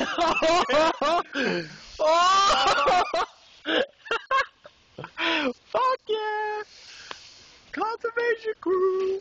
oh! Fuck yeah! Conservation crew!